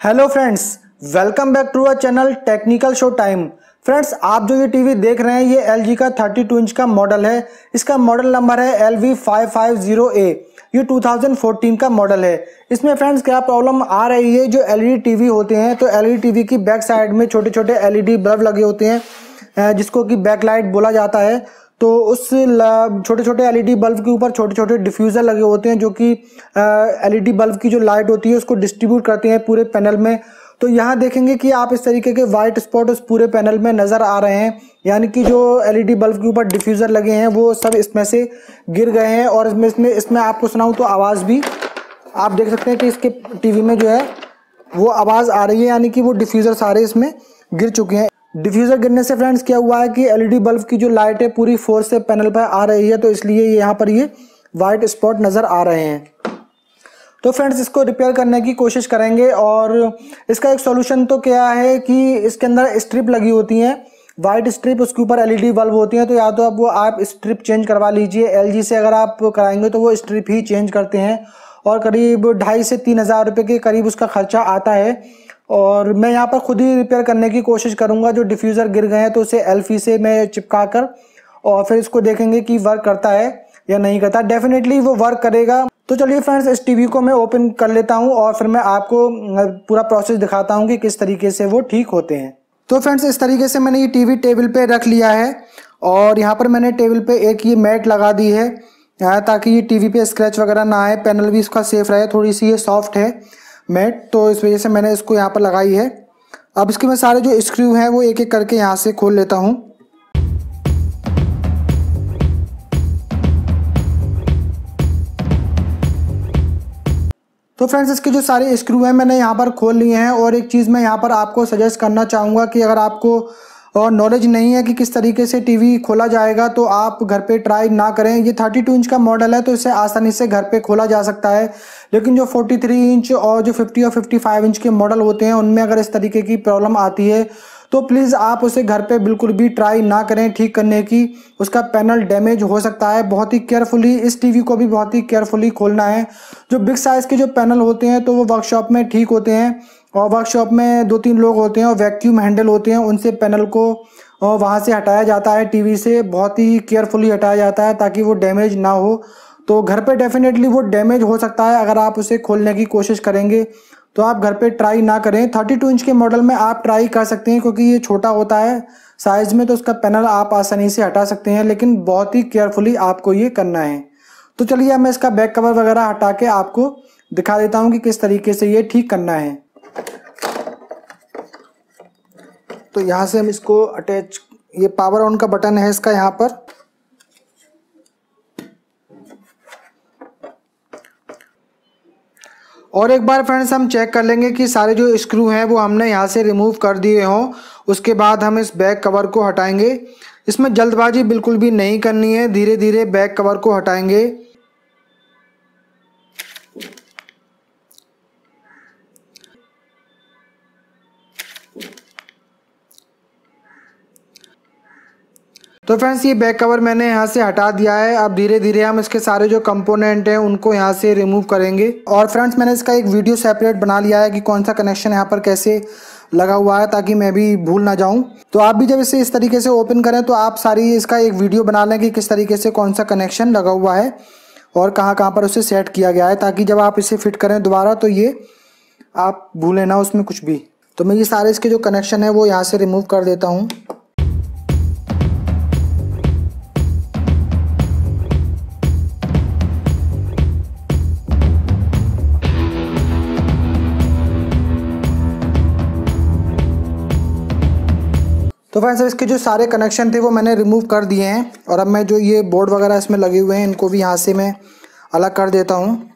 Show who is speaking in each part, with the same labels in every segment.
Speaker 1: Hello friends, welcome back to our channel technical show time. Friends, आप जो ये TV देख रहे हैं, ये एलजी का 32 इंच का मॉडल है। इसका मॉडल नंबर है एल वी ये 2014 का मॉडल है। इसमें फ्रेंड्स, क्या प्रॉब्लम आ रही है? जो एलईडी टीवी होते हैं तो एलईडी टीवी की बैक साइड में छोटे छोटे एलईडी बल्ब लगे होते हैं जिसको कि बैक लाइट बोला जाता है। तो उस छोटे छोटे एलईडी बल्ब के ऊपर छोटे छोटे डिफ्यूज़र लगे होते हैं जो कि एलईडी बल्ब की जो लाइट होती है उसको डिस्ट्रीब्यूट करते हैं पूरे पैनल में। तो यहाँ देखेंगे कि आप इस तरीके के वाइट स्पॉट उस पूरे पैनल में नज़र आ रहे हैं। यानी कि जो एलईडी बल्ब के ऊपर डिफ्यूज़र लगे हैं, वो सब इसमें से गिर गए हैं और इसमें इसमें इसमें आपको सुनाऊँ तो आवाज़ भी, आप देख सकते हैं कि इसके टीवी में जो है, वो आवाज़ आ रही है, यानी कि वो डिफ्यूज़र सारे इसमें गिर चुके हैं। डिफ्यूज़र गिरने से फ्रेंड्स क्या हुआ है कि एलईडी बल्ब की जो लाइट है पूरी फोर्स से पैनल पर आ रही है तो इसलिए यहाँ पर ये वाइट स्पॉट नज़र आ रहे हैं। तो फ्रेंड्स, इसको रिपेयर करने की कोशिश करेंगे और इसका एक सॉल्यूशन तो क्या है कि इसके अंदर स्ट्रिप लगी होती हैं वाइट स्ट्रिप उसके ऊपर एलईडी बल्ब होती हैं तो या तो आप वो आप स्ट्रिप चेंज करवा लीजिए। एलजी से अगर आप कराएँगे तो वो स्ट्रिप ही चेंज करते हैं और करीब ढाई से तीन हज़ार रुपये के करीब उसका खर्चा आता है। और मैं यहाँ पर खुद ही रिपेयर करने की कोशिश करूँगा। जो डिफ्यूज़र गिर गए हैं तो उसे एल्फी से मैं चिपका कर और फिर इसको देखेंगे कि वर्क करता है या नहीं करता। डेफिनेटली वो वर्क करेगा। तो चलिए फ्रेंड्स इस टीवी को मैं ओपन कर लेता हूँ और फिर मैं आपको पूरा प्रोसेस दिखाता हूँ कि किस तरीके से वो ठीक होते हैं। तो फ्रेंड्स इस तरीके से मैंने ये टीवी टेबल पे रख लिया है और यहाँ पर मैंने टेबल पे एक ये मैट लगा दी है ताकि ये टीवी पे स्क्रैच वगैरह ना आए। पैनल भी इसका सेफ़ रहे, थोड़ी सी ये सॉफ्ट है। मैट तो इस वजह से मैंने इसको यहाँ पर लगाई है। अब इसके मैं सारे जो स्क्रू हैं, वो एक एक करके यहाँ से खोल लेता हूँ। तो फ्रेंड्स इसके जो सारे स्क्रू हैं, मैंने यहाँ पर खोल लिए हैं और एक चीज़ मैं यहाँ पर आपको सजेस्ट करना चाहूँगा कि अगर आपको और नॉलेज नहीं है कि किस तरीके से टीवी खोला जाएगा तो आप घर पे ट्राई ना करें। ये 32 इंच का मॉडल है तो इसे आसानी से घर पे खोला जा सकता है। लेकिन जो 43 इंच और जो 50 और 55 इंच के मॉडल होते हैं, उनमें अगर इस तरीके की प्रॉब्लम आती है तो प्लीज़ आप उसे घर पे बिल्कुल भी ट्राई ना करें ठीक करने की। उसका पैनल डैमेज हो सकता है। बहुत ही केयरफुली इस टीवी को भी बहुत ही केयरफुली खोलना है। जो बिग साइज़ के जो पैनल होते हैं तो वो वर्कशॉप में ठीक होते हैं। और वर्कशॉप में दो तीन लोग होते हैं और वैक्यूम हैंडल होते हैं, उनसे पैनल को वहाँ से हटाया जाता है टीवी से बहुत ही केयरफुली हटाया जाता है ताकि वो डैमेज ना हो। तो घर पे डेफिनेटली वो डैमेज हो सकता है अगर आप उसे खोलने की कोशिश करेंगे। तो आप घर पे ट्राई ना करें। 32 इंच के मॉडल में आप ट्राई कर सकते हैं क्योंकि ये छोटा होता है। साइज़ में तो उसका पैनल आप आसानी से हटा सकते हैं, लेकिन बहुत ही केयरफुली आपको ये करना है। तो चलिए मैं इसका बैक कवर वगैरह हटा के आपको दिखा देता हूँ कि किस तरीके से ये ठीक करना है। तो यहाँ से हम इसको अटैच ये पावर ऑन का बटन है इसका यहाँ पर। और एक बार फ्रेंड्स हम चेक कर लेंगे कि सारे जो स्क्रू हैं वो हमने यहाँ से रिमूव कर दिए हों। उसके बाद हम इस बैक कवर को हटाएँगे। इसमें जल्दबाजी बिल्कुल भी नहीं करनी है। धीरे धीरे बैक कवर को हटाएँगे। तो फ्रेंड्स ये बैक कवर मैंने यहाँ से हटा दिया है। अब धीरे धीरे हम इसके सारे जो कंपोनेंट हैं, उनको यहाँ से रिमूव करेंगे। और फ्रेंड्स मैंने इसका एक वीडियो सेपरेट बना लिया है कि कौन सा कनेक्शन यहाँ पर कैसे लगा हुआ है, ताकि मैं भी भूल ना जाऊँ। तो आप भी जब इसे इस तरीके से ओपन करें तो आप सारी इसका एक वीडियो बना लें कि किस तरीके से कौन सा कनेक्शन लगा हुआ है और कहाँ कहाँ पर उसे सेट किया गया है, ताकि जब आप इसे फिट करें दोबारा तो ये आप भूलें ना उसमें कुछ भी। तो मैं ये सारे इसके जो कनेक्शन है, वो यहाँ से रिमूव कर देता हूँ। तो फ्रेंड्स इसके जो सारे कनेक्शन थे, वो मैंने रिमूव कर दिए हैं। और अब मैं जो ये बोर्ड वगैरह इसमें लगे हुए हैं, इनको भी यहाँ से मैं अलग कर देता हूँ।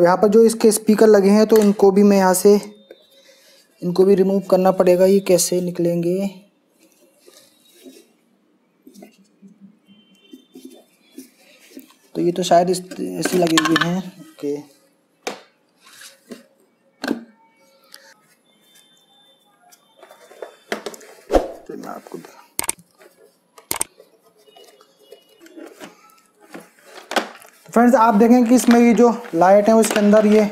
Speaker 1: अब यहाँ पर जो इसके स्पीकर लगे हैं तो इनको भी मैं यहाँ से, इनको भी रिमूव करना पड़ेगा, ये कैसे निकलेंगे? तो ये तो शायद ऐसे लगे हुए हैं। ओके फ्रेंड्स आप देखें कि इसमें ये जो लाइट है, उसके अंदर ये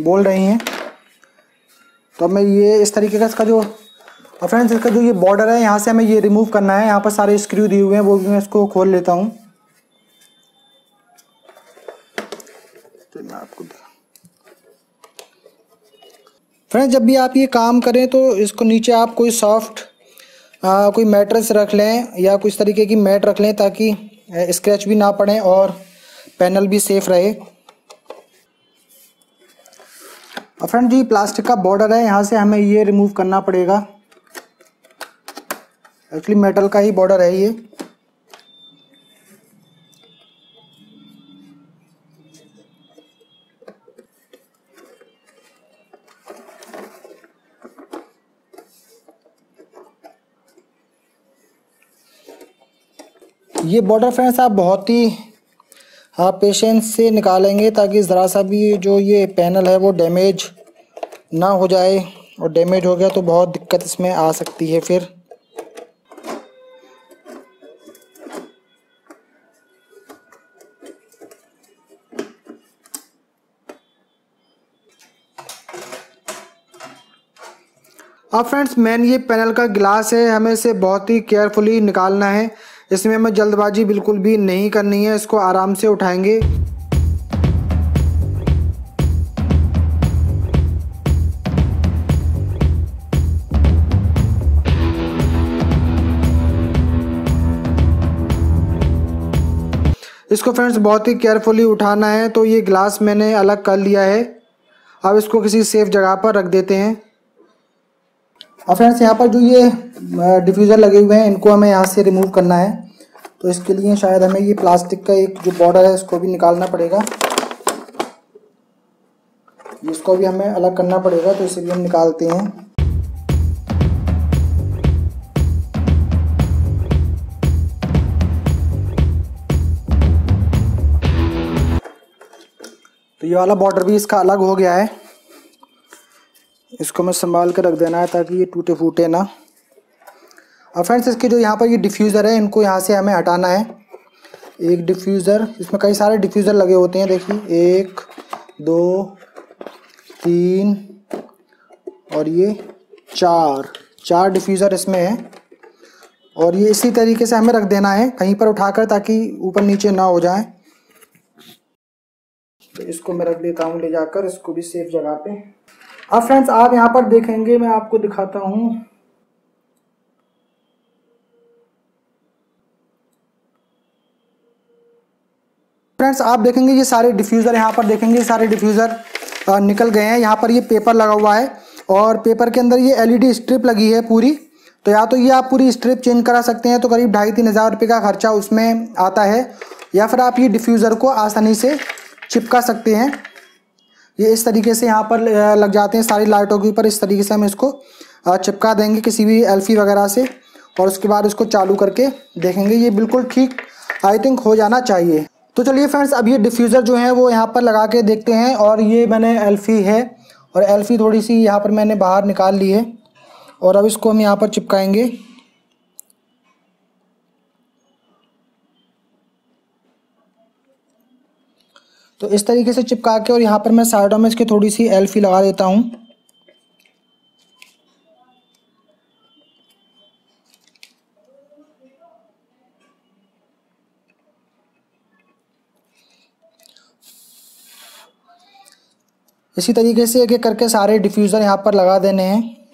Speaker 1: बोल रही हैं। तो मैं ये इस तरीके का इसका जो और फ्रेंड्स इसका जो ये बॉर्डर है, यहाँ से हमें ये रिमूव करना है। यहाँ पर सारे स्क्रू दिए हुए हैं, वो भी मैं इसको खोल लेता हूँ। तो मैं आपको फ्रेंड्स जब भी आप ये काम करें तो इसको नीचे आप कोई सॉफ्ट कोई मैट्रेस रख लें, या कुछ तरीके की मैट रख लें, ताकि स्क्रैच भी ना पड़े, और पैनल भी सेफ़ रहे। और फ्रेंड जी, प्लास्टिक का बॉर्डर है, यहाँ से हमें ये रिमूव करना पड़ेगा। एक्चुअली मेटल का ही बॉर्डर है ये। ये बॉर्डर फ्रेंड्स, आप बहुत ही आप पेशेंस से निकालेंगे ताकि ज़रा सा भी जो ये पैनल है वो डैमेज ना हो जाए और डैमेज हो गया तो बहुत दिक्कत इसमें आ सकती है फिर। अब फ्रेंड्स मेन ये पैनल का गिलास है, हमें इसे बहुत ही केयरफुली निकालना है। इसमें हमें जल्दबाजी बिल्कुल भी नहीं करनी है, इसको आराम से उठाएँगे। इसको फ्रेंड्स बहुत ही केयरफुली उठाना है तो ये ग्लास मैंने अलग कर लिया है। अब इसको किसी सेफ़ जगह पर रख देते हैं। और फ्रेंड्स यहाँ पर जो ये डिफ्यूज़र लगे हुए हैं, इनको हमें यहाँ से रिमूव करना है। तो इसके लिए शायद हमें ये प्लास्टिक का एक जो बॉर्डर है, इसको भी निकालना पड़ेगा। इसको भी हमें अलग करना पड़ेगा तो इसे भी हम निकालते हैं। तो ये वाला बॉर्डर भी इसका अलग हो गया है। इसको मैं संभाल कर रख देना है ताकि ये टूटे फूटे ना। और फ्रेंड्स इसके जो यहाँ पर ये डिफ्यूज़र है, इनको यहाँ से हमें हटाना है। एक डिफ्यूज़र इसमें कई सारे डिफ्यूज़र लगे होते हैं, देखिए। एक, दो, तीन और ये चार। चार डिफ्यूज़र इसमें है। और ये इसी तरीके से हमें रख देना है, कहीं पर उठाकर ताकि ऊपर नीचे ना हो जाए। तो इसको मैं रख देता हूँ ले जाकर, इसको भी सेफ़ जगह पे। अब फ्रेंड्स आप यहाँ पर देखेंगे, मैं आपको दिखाता हूँ। फ्रेंड्स आप देखेंगे ये सारे डिफ्यूज़र यहाँ पर देखेंगे सारे डिफ्यूज़र निकल गए हैं। यहाँ पर ये पेपर लगा हुआ है और पेपर के अंदर ये एलईडी स्ट्रिप लगी है पूरी। तो या तो ये आप पूरी स्ट्रिप चेंज करा सकते हैं तो करीब ढाई तीन हज़ार रुपये का खर्चा उसमें आता है। या फिर आप ये डिफ्यूज़र को आसानी से चिपका सकते हैं। ये इस तरीके से यहाँ पर लग जाते हैं सारी लाइटों के ऊपर इस तरीके से हम इसको चिपका देंगे किसी भी एल्फी वगैरह से और उसके बाद इसको चालू करके देखेंगे। ये बिल्कुल ठीक आई थिंक हो जाना चाहिए। तो चलिए फ्रेंड्स अब ये डिफ्यूज़र जो है वो यहाँ पर लगा के देखते हैं और ये मैंने एल्फी है और एल्फी थोड़ी सी यहाँ पर मैंने बाहर निकाल ली है और अब इसको हम यहाँ पर चिपकाएँगे। तो इस तरीके से चिपका के और यहाँ पर मैं साइडों में इसकी थोड़ी सी एल्फी लगा देता हूँ। इसी तरीके से एक एक करके सारे डिफ्यूज़र यहाँ पर लगा देने हैं।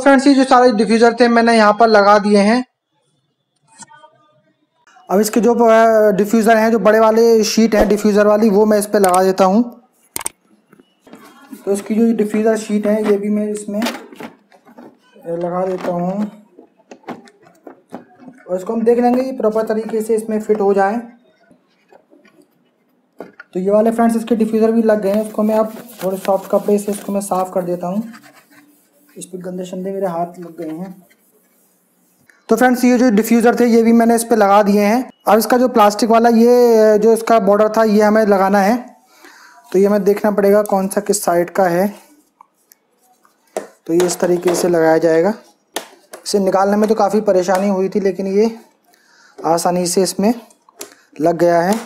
Speaker 1: फ्रेंड्स ये जो सारे डिफ्यूज़र थे, मैंने यहाँ पर लगा दिए हैं। अब इसके जो डिफ्यूज़र हैं, जो बड़े वाले शीट हैं डिफ्यूज़र वाली, वो मैं इस पर लगा देता हूँ। तो इसकी जो डिफ्यूज़र शीट है, ये भी मैं इसमें लगा देता हूँ। और इसको हम देख लेंगे ये प्रॉपर तरीके से इसमें फिट हो जाए। तो ये वाले फ्रेंड्स इसके डिफ्यूज़र भी लग गए हैं, इसको मैं अब थोड़े सॉफ्ट कपड़े से इसको मैं साफ़ कर देता हूँ। इस पर गंदे शंदे मेरे हाथ लग गए हैं। तो फ्रेंड्स, ये जो डिफ्यूज़र थे, ये भी मैंने इस पर लगा दिए हैं। अब इसका जो प्लास्टिक वाला, ये, जो इसका बॉर्डर था, ये हमें लगाना है। तो ये हमें देखना पड़ेगा कौन सा किस साइड का है। तो ये इस तरीके से लगाया जाएगा। इसे निकालने में तो काफ़ी परेशानी हुई थी, लेकिन ये आसानी से इसमें लग गया है।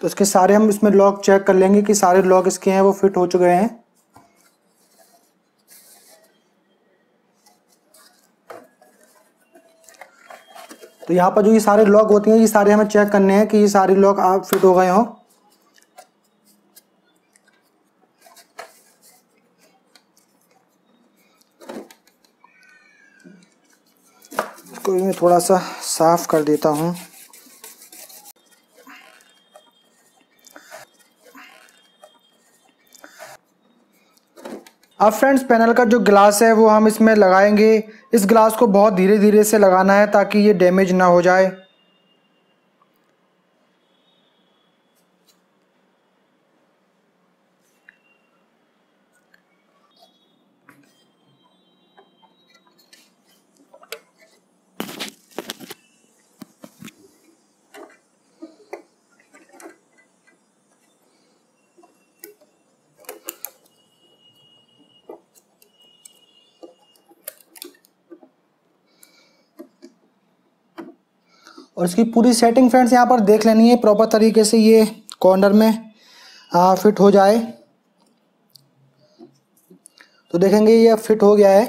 Speaker 1: तो इसके सारे हम इसमें लॉक चेक कर लेंगे कि सारे लॉक इसके हैं, वो फिट हो चुके हैं। तो यहाँ पर जो ये सारे लॉक होते हैं, ये सारे हमें चेक करने हैं कि ये सारे लॉक आप फिट हो गए हों। इसको मैं थोड़ा सा साफ़ कर देता हूँ। अब फ्रेंड्स पैनल का जो ग्लास है, वो हम इसमें लगाएँगे। इस ग्लास को बहुत धीरे धीरे से लगाना है ताकि ये डैमेज ना हो जाए। और इसकी पूरी सेटिंग फ्रेंड्स यहाँ पर देख लेनी है प्रॉपर तरीके से ये कॉर्नर में आ, फिट हो जाए। तो देखेंगे ये फिट हो गया है।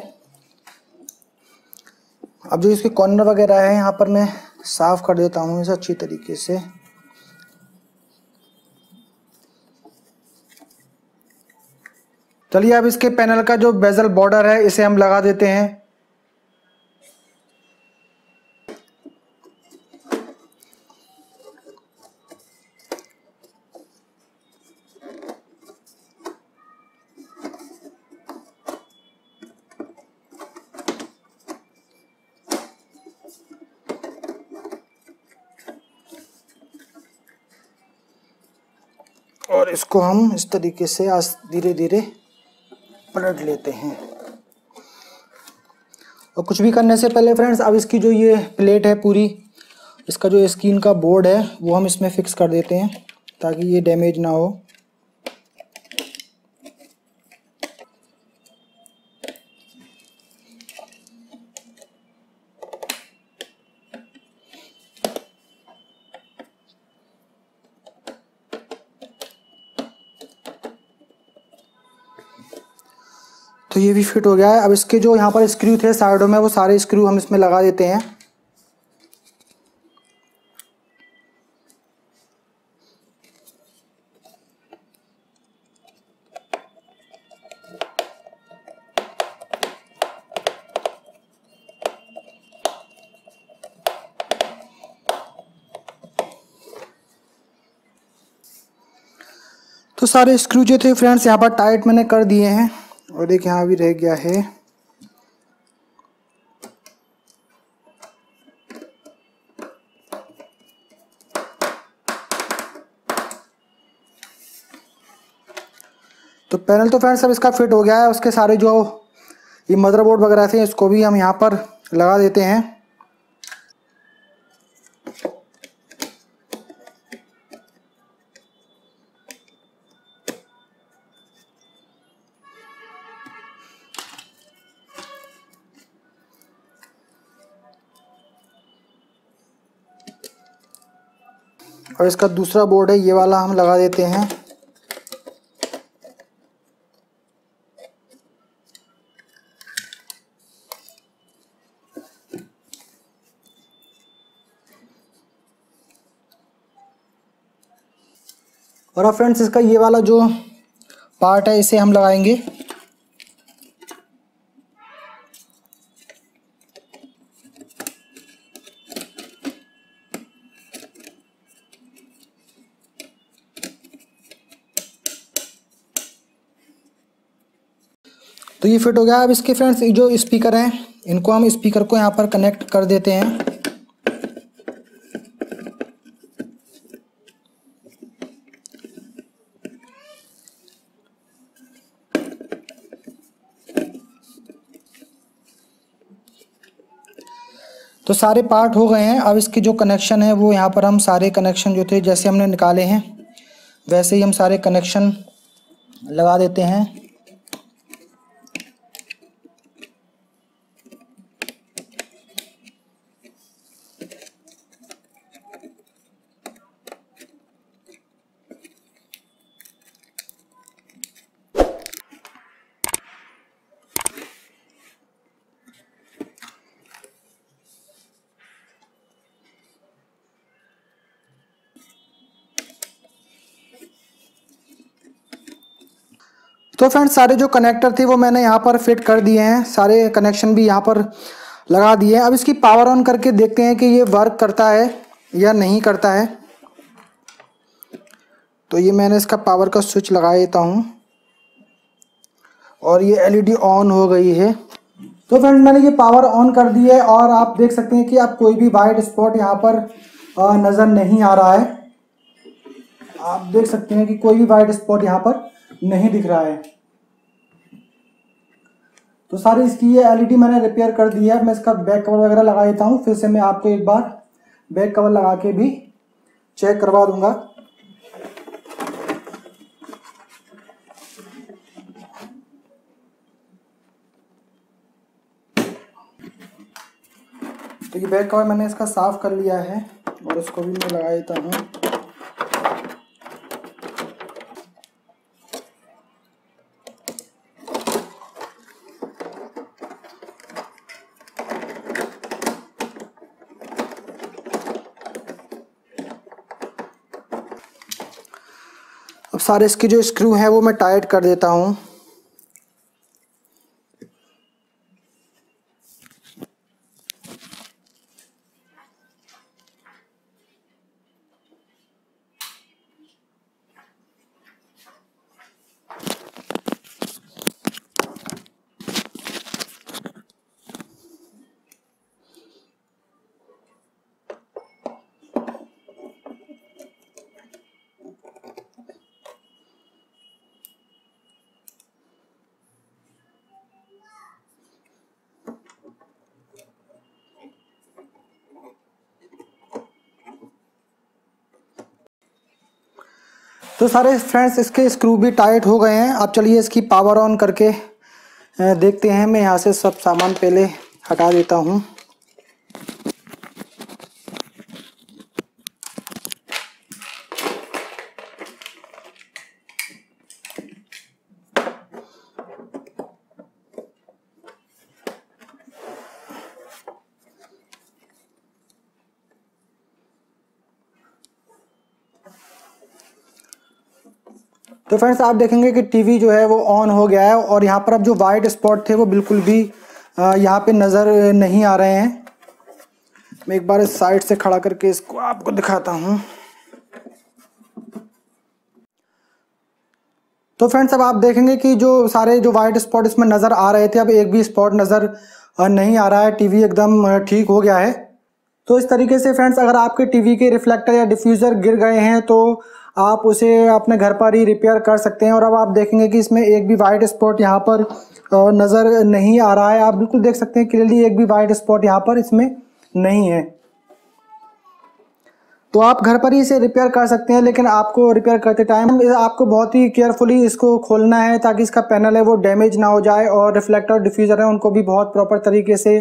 Speaker 1: अब जो इसके कॉर्नर वगैरह है यहाँ पर मैं साफ़ कर देता हूँ इसे अच्छी तरीके से। चलिए अब इसके पैनल का जो बेजल बॉर्डर है इसे हम लगा देते हैं। और इसको हम इस तरीके से आज धीरे धीरे पलट लेते हैं। और कुछ भी करने से पहले फ्रेंड्स अब इसकी जो ये प्लेट है पूरी, इसका जो स्क्रीन का बोर्ड है, वो हम इसमें फिक्स कर देते हैं ताकि ये डैमेज ना हो। तो ये भी फिट हो गया है। अब इसके जो यहाँ पर स्क्रू थे साइडों में, वो सारे स्क्रू हम इसमें लगा देते हैं। तो सारे स्क्रू जो थे फ्रेंड्स यहाँ पर टाइट मैंने कर दिए हैं। और एक यहाँ भी रह गया है। तो पैनल तो फ्रेंड्स सब इसका फिट हो गया है। उसके सारे जो ये मदरबोर्ड वगैरह थे, इसको भी हम यहाँ पर लगा देते हैं। और इसका दूसरा बोर्ड है, ये वाला हम लगा देते हैं। और अब फ्रेंड्स, इसका ये वाला जो पार्ट है, इसे हम लगाएँगे। ये फिट हो गया। अब इसके फ्रेंड्स जो स्पीकर हैं, इनको हम स्पीकर को यहाँ पर कनेक्ट कर देते हैं। तो सारे पार्ट हो गए हैं। अब इसके जो कनेक्शन है, वो यहाँ पर हम सारे कनेक्शन जो थे, जैसे हमने निकाले हैं, वैसे ही हम सारे कनेक्शन लगा देते हैं। तो फ्रेंड्स सारे जो कनेक्टर थे वो मैंने यहाँ पर फिट कर दिए हैं। सारे कनेक्शन भी यहाँ पर लगा दिए हैं। अब इसकी पावर ऑन करके देखते हैं कि ये वर्क करता है या नहीं करता है। तो ये मैंने इसका पावर का स्विच लगा देता हूँ। और ये एलईडी ऑन हो गई है। तो फ्रेंड मैंने ये पावर ऑन कर दी है और आप देख सकते हैं कि आप कोई भी वाइट स्पॉट यहाँ पर नज़र नहीं आ रहा है। आप देख सकते हैं कि कोई भी वाइट स्पॉट यहाँ पर नहीं दिख रहा है। तो सारी इसकी ये एलईडी मैंने रिपेयर कर दी है। मैं इसका बैक कवर वगैरह लगा देता हूँ। फिर से मैं आपको एक बार बैक कवर लगा के भी चेक करवा दूँगा। तो ये बैक कवर मैंने इसका साफ़ कर लिया है और इसको भी मैं लगा देता हूँ। अब सारे इसके जो स्क्रू हैं वो मैं टाइट कर देता हूँ। तो सारे फ्रेंड्स इसके स्क्रू भी टाइट हो गए हैं। अब चलिए इसकी पावर ऑन करके देखते हैं। मैं यहाँ से सब सामान पहले हटा देता हूँ। तो फ्रेंड्स आप देखेंगे कि टीवी जो है वो ऑन हो गया है और यहाँ पर अब जो वाइट स्पॉट थे वो बिल्कुल भी यहाँ पे नज़र नहीं आ रहे हैं। मैं एक बार इस साइड से खड़ा करके इसको आपको दिखाता हूँ। तो फ्रेंड्स अब आप देखेंगे कि जो सारे जो वाइट स्पॉट इसमें नज़र आ रहे थे, अब एक भी स्पॉट नज़र नहीं आ रहा है। टीवी एकदम ठीक हो गया है। तो इस तरीके से फ्रेंड्स अगर आपके टीवी के रिफ्लेक्टर या डिफ्यूज़र गिर गए हैं तो आप उसे अपने घर पर ही रिपेयर कर सकते हैं और अब आप देखेंगे कि इसमें एक भी वाइट स्पॉट यहाँ पर नज़र नहीं आ रहा है। आप बिल्कुल देख सकते हैं क्लियरली एक भी वाइट स्पॉट यहाँ पर इसमें नहीं है। तो आप घर पर ही इसे रिपेयर कर सकते हैं, लेकिन आपको रिपेयर करते टाइम आपको बहुत ही केयरफुली इसको खोलना है ताकि इसका पैनल है वो डैमेज ना हो जाए और रिफ्लेक्टर डिफ्यूज़र है, उनको भी बहुत प्रॉपर तरीके से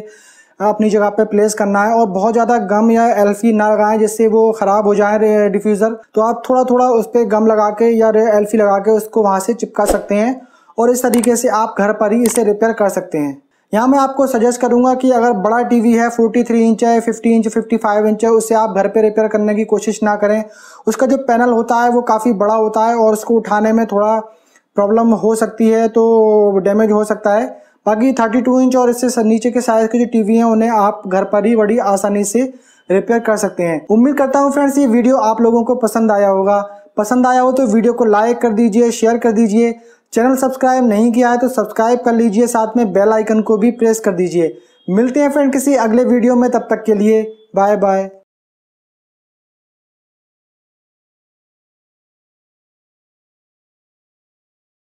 Speaker 1: अपनी जगह पे प्लेस करना है और बहुत ज़्यादा गम या एल्फी ना लगाएँ जिससे वो ख़राब हो जाए डिफ्यूज़र तो आप थोड़ा थोड़ा उस पर गम लगा के या एल्फी लगा के उसको वहाँ से चिपका सकते हैं और इस तरीके से आप घर पर ही इसे रिपेयर कर सकते हैं। यहाँ मैं आपको सजेस्ट करूँगा कि अगर बड़ा टीवी है 43 इंच है 50 इंच 55 इंच है उसे आप घर पे रिपेयर करने की कोशिश ना करें। उसका जो पैनल होता है वो काफ़ी बड़ा होता है और उसको उठाने में थोड़ा प्रॉब्लम हो सकती है तो डैमेज हो सकता है। बाकी 32 इंच और इससे नीचे के साइज़ के जो टीवी हैं, उन्हें आप घर पर ही बड़ी आसानी से रिपेयर कर सकते हैं। उम्मीद करता हूँ फ्रेंड्स ये वीडियो आप लोगों को पसंद आया होगा। पसंद आया हो तो वीडियो को लाइक कर दीजिए शेयर कर दीजिए। चैनल सब्सक्राइब नहीं किया है तो सब्सक्राइब कर लीजिए, साथ में बेल आइकन को भी प्रेस कर दीजिए। मिलते हैं फ्रेंड किसी अगले वीडियो में, तब तक के लिए बाय बाय